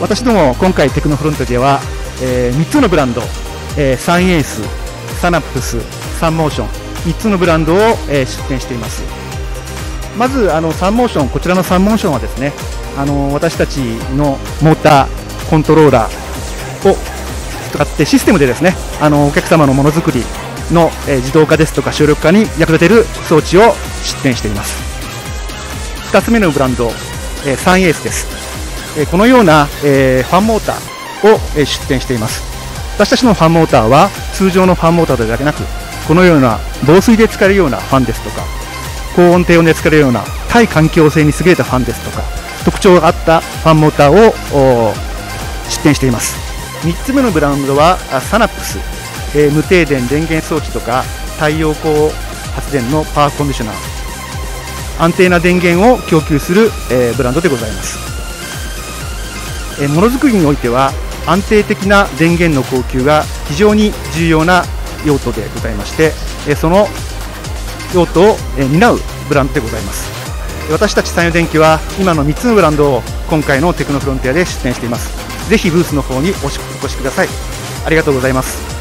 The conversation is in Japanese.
私ども今回 TECHNO-FRONTIER では、えー、3つのブランド、えー、 San Ace、SANUPS、SANMOTION 3つのブランドを、えー、出展しています。まずあの SANMOTION こちらの SANMOTION はですねあの私たちのモーターコントローラーを使ってシステムでですねあのお客様のものづくりの、えー、自動化ですとか省力化に役立てる装置を出展しています。2つ目のブランド、えー、サンエースです、え、このような、え、ファンモーターを、え、出展しています。私たちのファンモーターは通常のファンモーターだけでなくこのような防水で使えるようなファンですとか高温低温で使えるような対環境性に優れたファンですとか特徴があったファンモーターを出展しています。3つ目のブランドはサナップス、えー、無停電電源装置とか太陽光発電のパワーコンディショナー。安定な電源を供給する、えー、ブランドでございます、え、ものづくりにおいては安定的な電源の供給が非常に重要な用途でございまして、その用途を担うブランドでございます。私たち三洋電機は今の3つのブランドを今回のテクノフロンティアで出展しています。ぜひブースの方にお越しください。ありがとうございます。